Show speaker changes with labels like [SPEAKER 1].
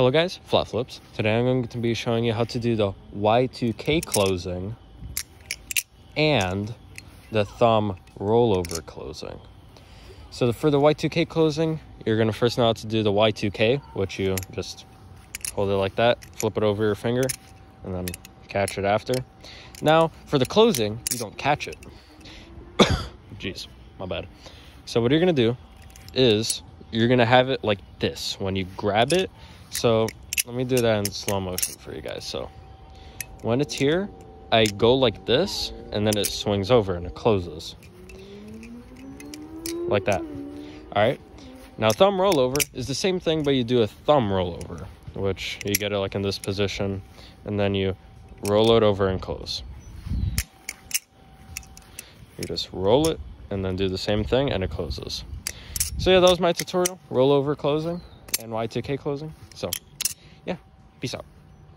[SPEAKER 1] Hello guys, Flop Flipz. Today I'm going to be showing you how to do the Y2K closing and the thumb rollover closing. So for the Y2K closing, you're going to first know how to do the Y2K, which you just hold it like that, flip it over your finger, and then catch it after. Now, for the closing, you don't catch it. Jeez, my bad. So what you're going to do is you're to have it like this. When you grab it, so let me do that in slow motion for you guys. So when it's here, I go like this and then it swings over and it closes. Like that. All right. Now thumb rollover is the same thing, but you do a thumb rollover, which you get it like in this position and then you roll it over and close. You just roll it and then do the same thing and it closes. So yeah, that was my tutorial, rollover closing and Y2K closing. So yeah, peace out.